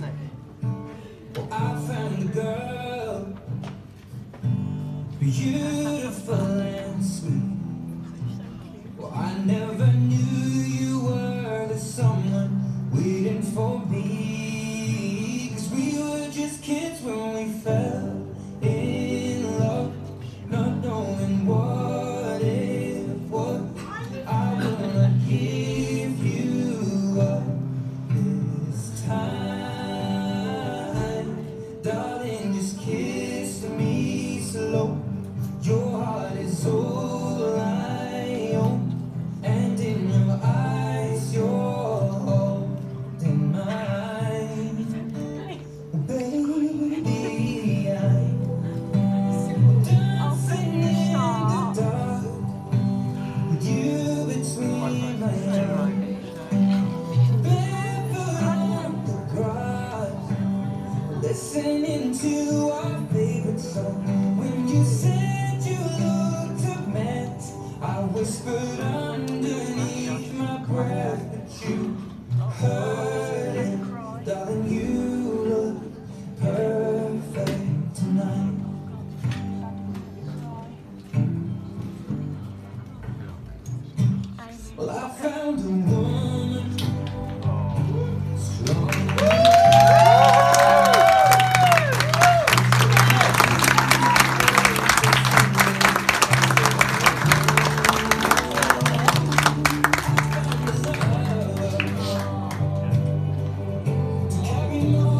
I found a girl, beautiful and sweet. Well, I never knew you were the someone waiting for me. Cause we were just kids when we fell Your heart is all I own. And in your eyes, you're holding mine. Baby, I'm in. With you between my grass. Listening to our favorite song. When you whispered underneath my breath. You heard it, darling, you look perfect tonight. Well, I found a you.